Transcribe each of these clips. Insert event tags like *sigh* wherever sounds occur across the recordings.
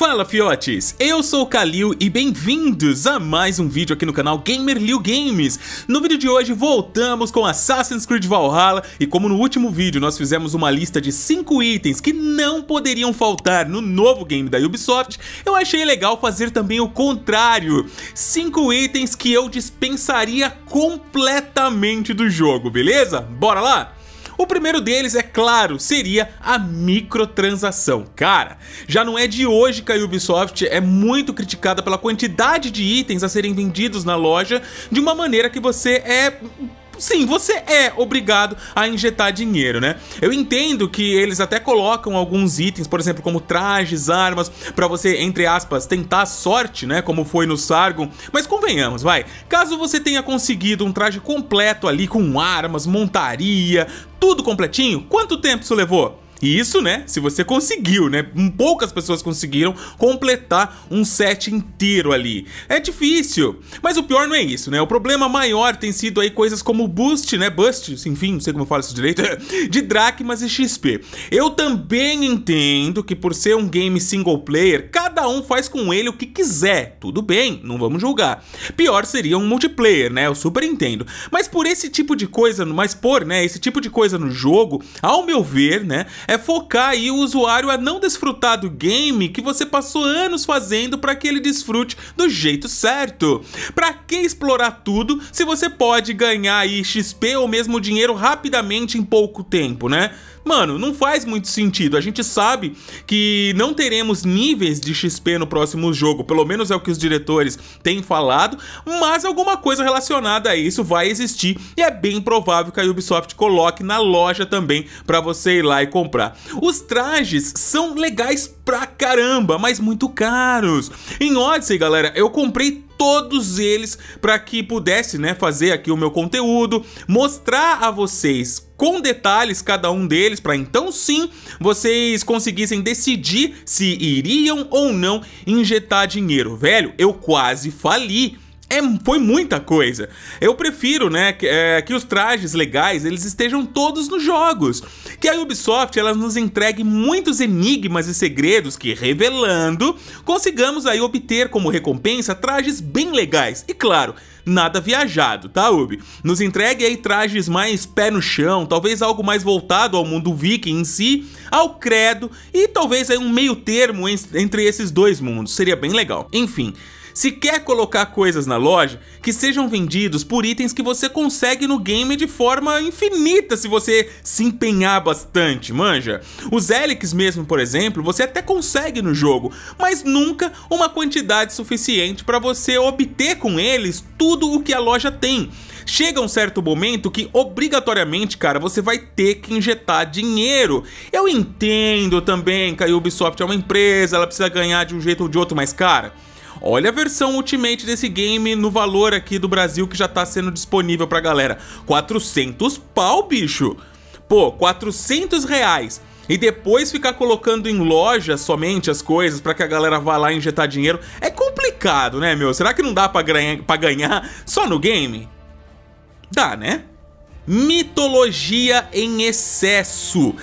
Fala fiotes, eu sou o Kalil e bem-vindos a mais um vídeo aqui no canal Gamer Liu Games. No vídeo de hoje voltamos com Assassin's Creed Valhalla e como no último vídeo nós fizemos uma lista de 5 itens que não poderiam faltar no novo game da Ubisoft, eu achei legal fazer também o contrário. 5 itens que eu dispensaria completamente do jogo, beleza? Bora lá? O primeiro deles, é claro, seria a microtransação. Cara, já não é de hoje que a Ubisoft é muito criticada pela quantidade de itens a serem vendidos na loja de uma maneira que você é sim, você é obrigado a injetar dinheiro, né? Eu entendo que eles até colocam alguns itens, por exemplo, como trajes, armas, para você, entre aspas, tentar sorte, né? Como foi no Sargon. Mas convenhamos, vai. Caso você tenha conseguido um traje completo ali com armas, montaria, tudo completinho, quanto tempo isso levou? E isso, né, se você conseguiu, né? Poucas pessoas conseguiram completar um set inteiro ali. É difícil, mas o pior não é isso, né? O problema maior tem sido aí coisas como boost, né? Bust, enfim, não sei como eu falo isso direito, *laughs* de dracmas e XP. Eu também entendo que por ser um game single player, cada um faz com ele o que quiser. Tudo bem, não vamos julgar. Pior seria um multiplayer, né? Eu super entendo. Mas por esse tipo de coisa, mas por, né, esse tipo de coisa no jogo, ao meu ver, né, é focar aí o usuário a não desfrutar do game que você passou anos fazendo para que ele desfrute do jeito certo. Para que explorar tudo se você pode ganhar aí XP ou mesmo dinheiro rapidamente em pouco tempo, né? Mano, não faz muito sentido. A gente sabe que não teremos níveis de XP no próximo jogo, pelo menos é o que os diretores têm falado, mas alguma coisa relacionada a isso vai existir e é bem provável que a Ubisoft coloque na loja também para você ir lá e comprar. Os trajes são legais pra caramba, mas muito caros. Em Odyssey, galera, eu comprei todos eles para que pudesse, né, fazer aqui o meu conteúdo, mostrar a vocês com detalhes cada um deles, para então sim vocês conseguissem decidir se iriam ou não injetar dinheiro. Velho, eu quase fali é, foi muita coisa. Eu prefiro, né, que, é, que os trajes legais eles estejam todos nos jogos. Que a Ubisoft ela nos entregue muitos enigmas e segredos que, revelando, consigamos aí obter como recompensa trajes bem legais. E claro, nada viajado, tá, Ubi? Nos entregue aí trajes mais pé no chão, talvez algo mais voltado ao mundo viking em si, ao credo e talvez aí um meio termo entre esses dois mundos. Seria bem legal. Enfim, se quer colocar coisas na loja, que sejam vendidos por itens que você consegue no game de forma infinita se você se empenhar bastante, manja? Os Helix mesmo, por exemplo, você até consegue no jogo, mas nunca uma quantidade suficiente para você obter com eles tudo o que a loja tem. Chega um certo momento que obrigatoriamente, cara, você vai ter que injetar dinheiro. Eu entendo também que a Ubisoft é uma empresa, ela precisa ganhar de um jeito ou de outro, mas cara, Olha a versão Ultimate desse game no valor aqui do Brasil que já tá sendo disponível pra galera. 400 pau, bicho! Pô, 400 reais. E depois ficar colocando em loja somente as coisas para que a galera vá lá injetar dinheiro é complicado, né, meu? Será que não dá pra ganhar, pra ganhar só no game? Dá, né? Mitologia em excesso.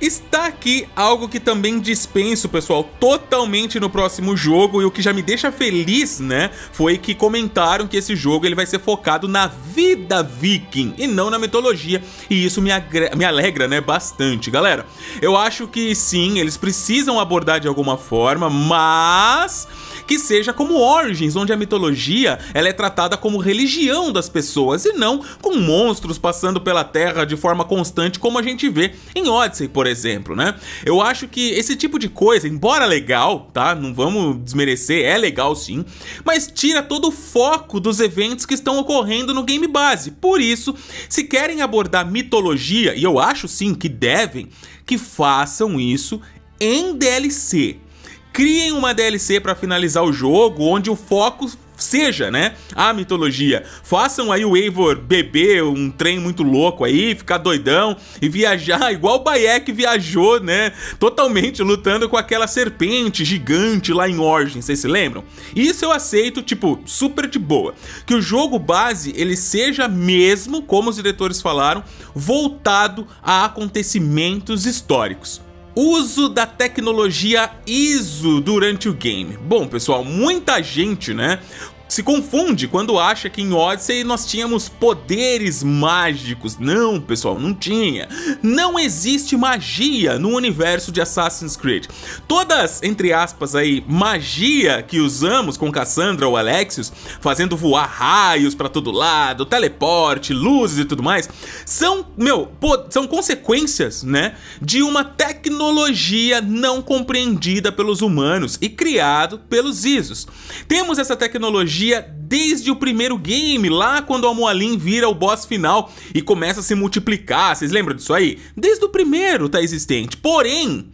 Está aqui algo que também dispenso, pessoal, totalmente no próximo jogo e o que já me deixa feliz, né, foi que comentaram que esse jogo ele vai ser focado na vida viking e não na mitologia e isso me, me alegra, né, bastante. Galera, eu acho que sim, eles precisam abordar de alguma forma, mas que seja como Origins, onde a mitologia ela é tratada como religião das pessoas e não com monstros passando pela Terra de forma constante como a gente vê em Odyssey, por exemplo, né? Eu acho que esse tipo de coisa, embora legal, tá? Não vamos desmerecer, é legal sim, mas tira todo o foco dos eventos que estão ocorrendo no game base. Por isso, se querem abordar mitologia, e eu acho sim que devem, que façam isso em DLC criem uma DLC para finalizar o jogo onde o foco seja, né, a mitologia. Façam aí o Eivor beber um trem muito louco aí, ficar doidão e viajar *laughs* igual o Bayek viajou, né, totalmente lutando com aquela serpente gigante lá em Origins, vocês se lembram? Isso eu aceito, tipo, super de boa. Que o jogo base, ele seja mesmo, como os diretores falaram, voltado a acontecimentos históricos. Uso da tecnologia ISO durante o game. Bom, pessoal, muita gente, né, se confunde quando acha que em Odyssey nós tínhamos poderes mágicos. Não, pessoal, não tinha. Não existe magia no universo de Assassin's Creed. Todas, entre aspas aí, magia que usamos com Cassandra ou Alexios, fazendo voar raios para todo lado, teleporte, luzes e tudo mais, são, meu, são consequências, né, de uma tecnologia não compreendida pelos humanos e criado pelos Isos. Temos essa tecnologia desde o primeiro game, lá quando o Amoalim vira o boss final e começa a se multiplicar. Vocês lembram disso aí? Desde o primeiro tá existente. Porém,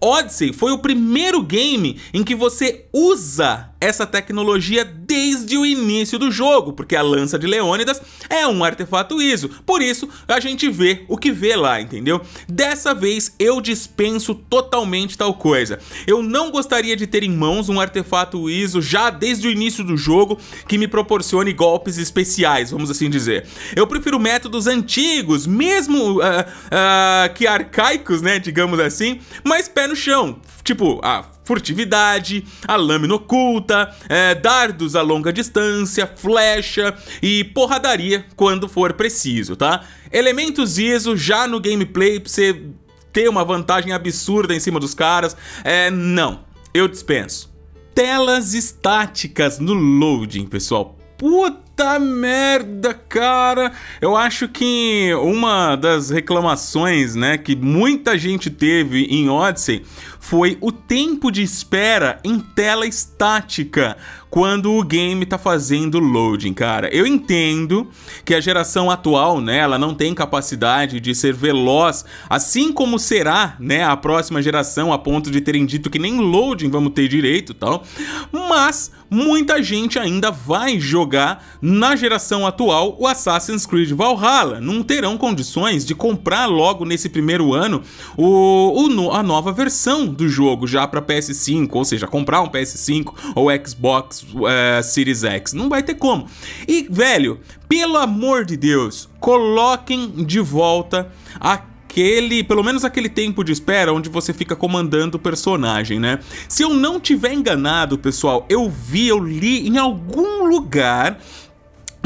Odyssey foi o primeiro game em que você usa essa tecnologia desde o início do jogo, porque a lança de Leônidas é um artefato ISO. Por isso, a gente vê o que vê lá, entendeu? Dessa vez, eu dispenso totalmente tal coisa. Eu não gostaria de ter em mãos um artefato ISO já desde o início do jogo que me proporcione golpes especiais, vamos assim dizer. Eu prefiro métodos antigos, mesmo uh, uh, que arcaicos, né, digamos assim, mas pé no chão. Tipo, a furtividade, a lâmina oculta, é, dardos a longa distância, flecha e porradaria quando for preciso, tá? Elementos ISO já no gameplay pra você ter uma vantagem absurda em cima dos caras, é, não, eu dispenso. Telas estáticas no loading, pessoal. Puta merda, cara! Eu acho que uma das reclamações, né, que muita gente teve em Odyssey foi o tempo de espera em tela estática quando o game tá fazendo loading, cara. Eu entendo que a geração atual, né, ela não tem capacidade de ser veloz, assim como será, né, a próxima geração, a ponto de terem dito que nem loading vamos ter direito, tal. Mas muita gente ainda vai jogar na geração atual o Assassin's Creed Valhalla. Não terão condições de comprar logo nesse primeiro ano o, o a nova versão do jogo já para PS5, ou seja, comprar um PS5 ou Xbox é, Series X. Não vai ter como. E, velho, pelo amor de Deus, coloquem de volta aquele, pelo menos aquele tempo de espera onde você fica comandando o personagem, né? Se eu não tiver enganado, pessoal, eu vi, eu li em algum lugar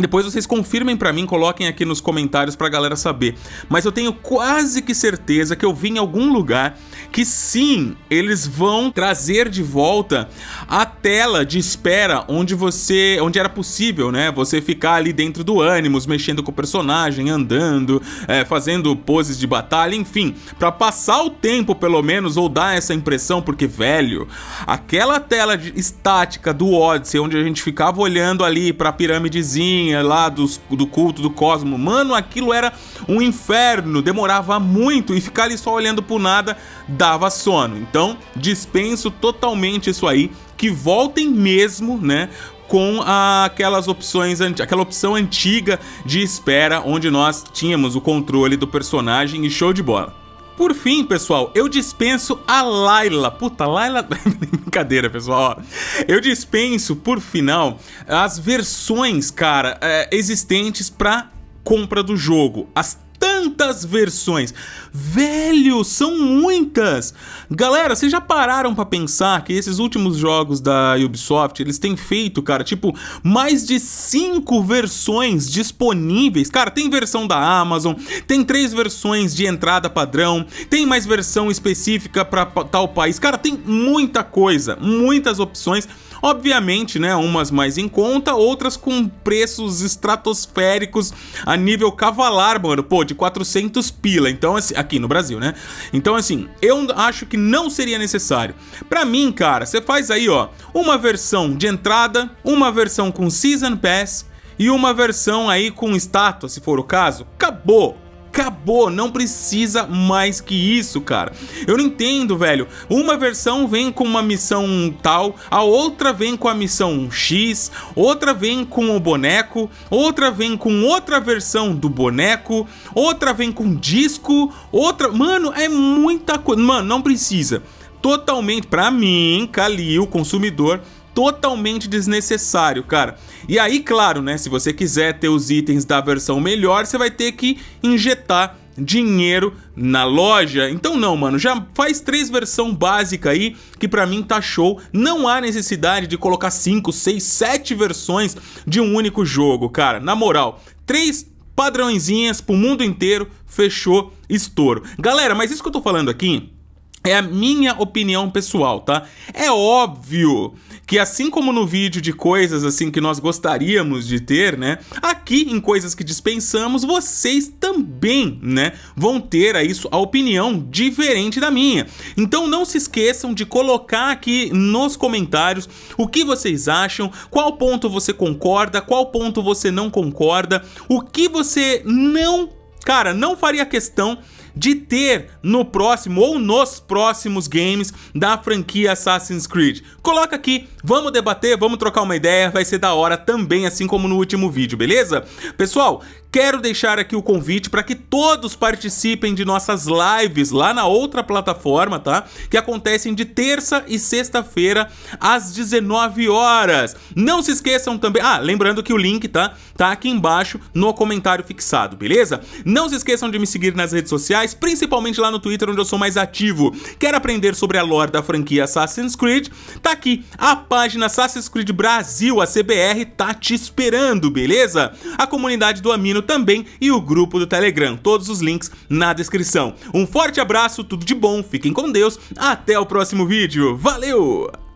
depois vocês confirmem para mim, coloquem aqui nos comentários pra galera saber. Mas eu tenho quase que certeza que eu vi em algum lugar que sim, eles vão trazer de volta a tela de espera onde você, onde era possível, né, você ficar ali dentro do ânimos, mexendo com o personagem, andando, é, fazendo poses de batalha, enfim, para passar o tempo pelo menos ou dar essa impressão, porque velho, aquela tela de, estática do Odyssey onde a gente ficava olhando ali para a lá dos, do culto do cosmo, mano, aquilo era um inferno, demorava muito e ficar ali só olhando pro nada dava sono. Então, dispenso totalmente isso aí, que voltem mesmo, né, com aquelas opções, aquela opção antiga de espera, onde nós tínhamos o controle do personagem e show de bola. Por fim, pessoal, eu dispenso a Layla. Puta, Layla... *laughs* Brincadeira, pessoal. Eu dispenso, por final, as versões, cara, é, existentes para compra do jogo. As tantas versões. Velho, são muitas. Galera, vocês já pararam para pensar que esses últimos jogos da Ubisoft, eles têm feito, cara, tipo, mais de cinco versões disponíveis. Cara, tem versão da Amazon, tem três versões de entrada padrão, tem mais versão específica para tal país. Cara, tem muita coisa, muitas opções. Obviamente, né, umas mais em conta, outras com preços estratosféricos a nível cavalar, mano, pô, de 400 pila. Então, assim, aqui no Brasil, né? Então, assim, eu acho que não seria necessário. Para mim, cara, você faz aí, ó, uma versão de entrada, uma versão com Season Pass e uma versão aí com estátua, se for o caso. Acabou acabou, não precisa mais que isso, cara. Eu não entendo, velho. Uma versão vem com uma missão tal, a outra vem com a missão X, outra vem com o boneco, outra vem com outra versão do boneco, outra vem com disco, outra. Mano, é muita coisa. Mano, não precisa. Totalmente, pra mim, Kalil, consumidor, totalmente desnecessário, cara. E aí, claro, né, se você quiser ter os itens da versão melhor, você vai ter que injetar dinheiro na loja. Então não, mano, já faz três versão básica aí que pra mim tá show. Não há necessidade de colocar cinco, seis, sete versões de um único jogo, cara. Na moral, três padrõezinhas pro mundo inteiro, fechou, estouro. Galera, mas isso que eu tô falando aqui é a minha opinião pessoal, tá? É óbvio que assim como no vídeo de coisas assim que nós gostaríamos de ter, né? Aqui em coisas que dispensamos, vocês também, né, vão ter a isso a opinião diferente da minha. Então não se esqueçam de colocar aqui nos comentários o que vocês acham, qual ponto você concorda, qual ponto você não concorda, o que você não, cara, não faria questão de ter no próximo ou nos próximos games da franquia Assassin's Creed. Coloca aqui, vamos debater, vamos trocar uma ideia, vai ser da hora também, assim como no último vídeo, beleza? Pessoal, Quero deixar aqui o convite para que todos participem de nossas lives lá na outra plataforma, tá? Que acontecem de terça e sexta-feira às 19 horas. Não se esqueçam também, ah, lembrando que o link, tá? Tá aqui embaixo no comentário fixado, beleza? Não se esqueçam de me seguir nas redes sociais, principalmente lá no Twitter onde eu sou mais ativo. Quer aprender sobre a lore da franquia Assassin's Creed? Tá aqui a página Assassin's Creed Brasil, a CBR tá te esperando, beleza? A comunidade do Amino também e o grupo do Telegram. Todos os links na descrição. Um forte abraço, tudo de bom, fiquem com Deus, até o próximo vídeo. Valeu!